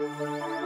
Música